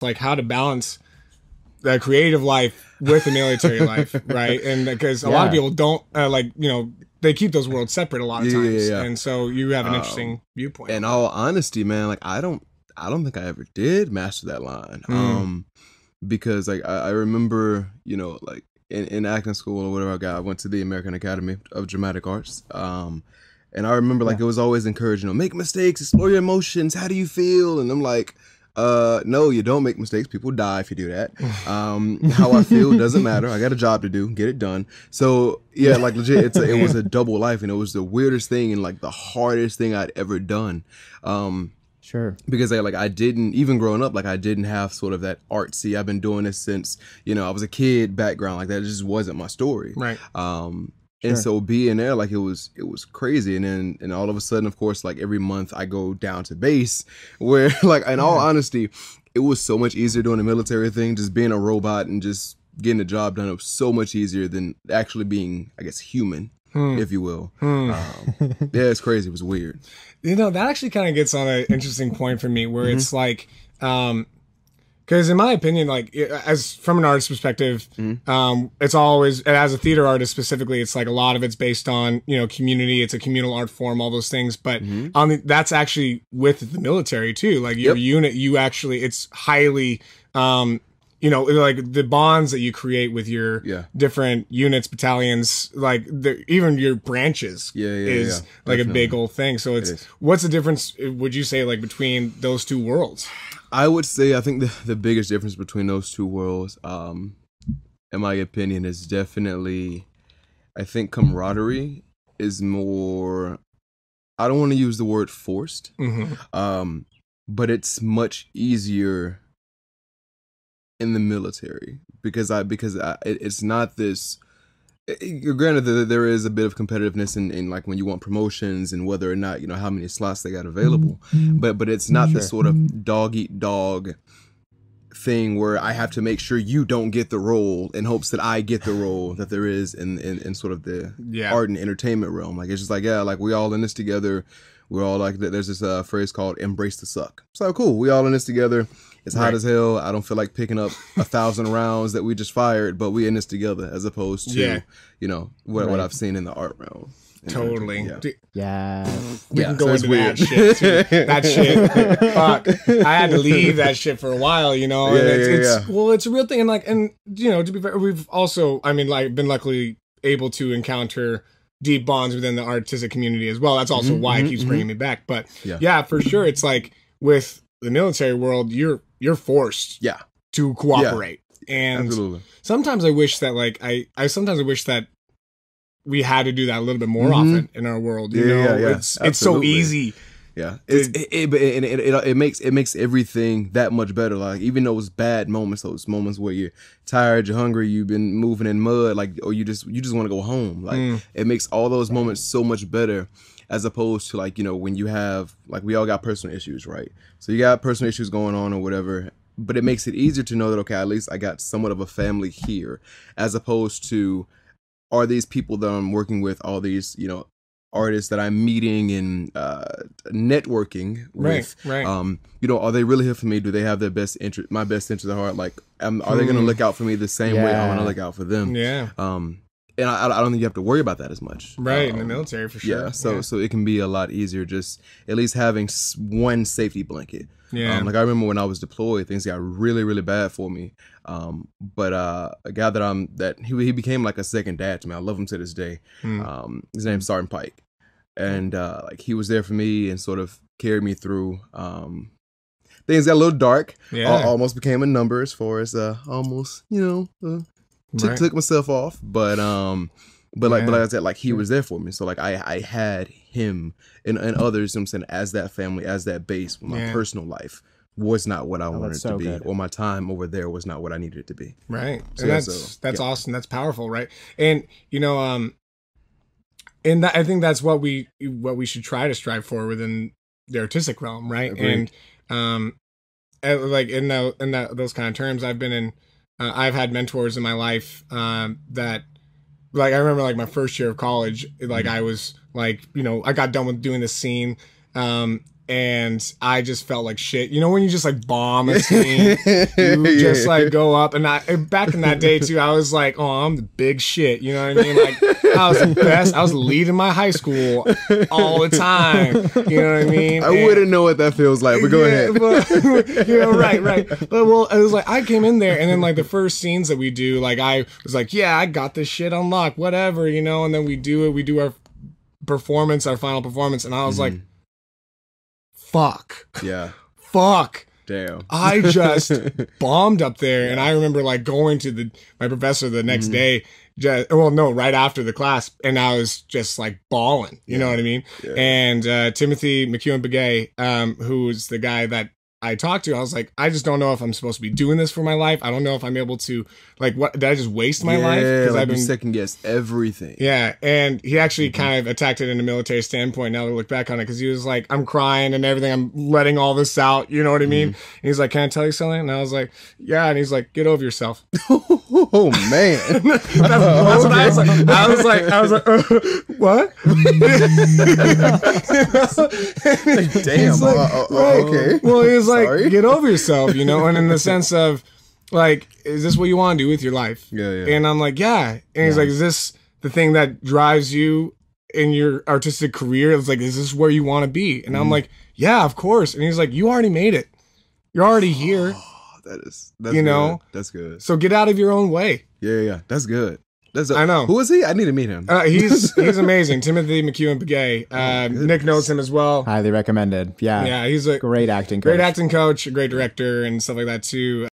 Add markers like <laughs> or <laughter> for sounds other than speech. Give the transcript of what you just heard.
like how to balance the creative life with the military <laughs> life, right? And because a lot of people don't uh, like, you know, they keep those worlds separate a lot of Yeah, yeah, times, yeah. and so you have an Um, interesting viewpoint. in all honesty, man, like I don't, I don't think I ever did master that line. Hmm. Um, because like I, I remember, you know, like in, in acting school or whatever I got, I went to the American Academy of Dramatic Arts. Um, and I remember like it was always encouraged, you know, make mistakes, explore your emotions. How do you feel? And I'm like. Uh no, you don't make mistakes. People die if you do that. <laughs> Um, how I feel doesn't matter. I got a job to do. Get it done. So yeah, like legit, it's a, it was a double life, and it was the weirdest thing and like the hardest thing I'd ever done. Um, Sure. because I like I didn't even growing up like I didn't have sort of that artsy. I've been doing this since you know I was a kid background like that just wasn't my story. right. Um, Sure. and so being there like it was it was crazy, and then and all of a sudden, of course, like every month I go down to base <laughs> where like in all honesty, it was so much easier doing the military thing, just being a robot and just getting the job done. It was so much easier than actually being I guess human, Hmm. if you will. Hmm. Um, <laughs> yeah, it's crazy. It was weird. You know, that actually kind of gets on an interesting point for me where Mm-hmm. it's like, um, because in my opinion, like as from an artist perspective, Mm-hmm. um, it's always as a theater artist specifically, it's like a lot of it's based on you know community. It's a communal art form, all those things. But on the, that's actually with the military too. Like your Mm-hmm. Yep. unit, you actually it's highly, um, you know, like the bonds that you create with your Yeah. different units, battalions, like the, even your branches Yeah, yeah, is like a big old thing. So it's is. what's the difference? Would you say like between those two worlds? I would say I think the, the biggest difference between those two worlds, um, in my opinion, is definitely I think camaraderie is more I don't want to use the word forced, Mm-hmm. um, but it's much easier in the military because I because I, it, it's not this. Eh, eh, i- i- Granted, that there is a bit of competitiveness in, in like when you want promotions and whether or not you know how many slots they got available, mm-hmm. Mm-hmm. but but it's not the sort of mm-hmm. dog eat dog thing where I have to make sure you don't get the role in hopes that I get the role that there is in in, in sort of the Yeah. art and entertainment realm. Like it's just like yeah, like we all in this together. We're all like there's this uh, phrase called "embrace the suck." So cool, we all in this together. It's hot Right. as hell. I don't feel like picking up a thousand <laughs> rounds that we just fired, but we in this together, as opposed to Yeah. you know what, what I've seen in the art realm. Totally. Yeah. Yeah. We Yeah, can go so it's into that shit too. That shit. <laughs> Fuck. I had to leave that shit for a while, you know. and Yeah, it's, yeah, it's yeah. well, it's a real thing, and like, and you know, to be fair, we've also, I mean, like, been luckily able to encounter deep bonds within the artistic community as well. That's also Mhm, why it mhm, keeps bringing me back. But Yeah. yeah, for sure, it's like with the military world, you're you're forced Yeah, to cooperate, and absolutely. sometimes I wish that like I I sometimes I wish that we had to do that a little bit more Mhm. often in our world. You Yeah, know, yeah, yeah. it's it's so easy. Yeah, it's, it, it, it, it, it, it makes it makes everything that much better. Like even those bad moments, those moments where you're tired, you're hungry, you've been moving in mud, like or you just you just want to go home. Like Mm. it makes all those moments so much better, as opposed to like you know when you have like we all got personal issues, right? So you got personal issues going on or whatever. But it makes it easier to know that okay, at least I got somewhat of a family here, as opposed to are these people that I'm working with, all these you know artists that I'm meeting and uh, networking with, Right, right. um, you know, are they really here for me? Do they have their best interest, my best interest at heart? Like, um, are they going to Hmm. look out for me the same way I want to look out for them? yeah, Um, and I, I don't think you have to worry about that as much, right. in the Um, military for sure. Yeah, so so it can be a lot easier just at least having one safety blanket. Yeah, Um, like I remember when I was deployed, things got really, really bad for me. Um, but uh, a guy that I'm that he he became like a second dad to me. I love him to this day. Hmm. Um, his name's Sergeant Pike, and uh, like he was there for me and sort of carried me through. Um, things got a little dark. yeah. Al- almost became a number as far as uh, almost you know uh, took Right. took myself off, but um. But like, but like I said, like he was there for me. So like I, I had him and, and others. you know what I'm saying as that family, as that base. My Yeah. personal life was not what I wanted that's it to be, good. or my time over there was not what I needed it to be. Right. So, and yeah, that's so, that's yeah. awesome. That's powerful, right? And you know, um and that I think that's what we what we should try to strive for within the artistic realm, right? Agreed. And um uh, like in that in that those kind of terms, I've been in uh, I've had mentors in my life um that like I remember like my first year of college, like Mm-hmm. I was like, you know, I got done with doing this scene um and I just felt like shit. You know when you just like bomb a scene, you <laughs> just like go up. And I and back in that day too, I was like, oh, I'm the big shit. You know what I mean? Like I was the best. I was leading my high school all the time. You know what I mean? I And- wouldn't know what that feels like, but go yeah, ahead. But, <laughs> you know, right, right. But well, it was like I came in there, and then like the first scenes that we do, like I was like, yeah, I got this shit unlocked, whatever, you know. And then we do it. We do our performance, our final performance, and I was like, fuck, yeah. fuck. Damn. I just <laughs> bombed up there, and I remember like going to the my professor the next Mm-hmm. day. Just, well, no, right after the class, and I was just like bawling. You know what I mean? Yeah. And uh, Timothy McCuen Piggee, um, who's the guy that I talked to, I was like, I just don't know if I'm supposed to be doing this for my life. I don't know if I'm able to, like, what did I just waste my life? Yeah, like I've been second guess everything. yeah, and he actually Mm-hmm. kind of attacked it in a military standpoint. Now that I look back on it, because he was like, "I'm crying and everything. I'm letting all this out." You know what I mean? Mm-hmm. And he's like, "Can I tell you something?" And I was like, "Yeah." And he's like, "Get over yourself." <laughs> oh man. <laughs> that's, that's what I was like. I was like, I was like, uh, what? <laughs> Damn. Like, uh, uh, uh, right. okay. Well, he was like, Sorry. get over yourself, you know, and in the sense of, like, is this what you want to do with your life? Yeah, yeah. And I'm like, yeah. And he's like, is this the thing that drives you in your artistic career? It's like, is this where you want to be? And I'm Mm-hmm. like, yeah, of course. And he's like, you already made it. You're already here. <gasps> <gasps> Oh, that is that's You good. know? That's good. So get out of your own way. Yeah, yeah, yeah. That's good. That's I know. Who is he? I need to meet him. Uh, he's <laughs> he's amazing. Timothy McCuen Piggee. Uh, Nick knows him as well. Highly recommended. Yeah. Yeah, he's a Great acting. great coach. acting coach, great director, and stuff like that too.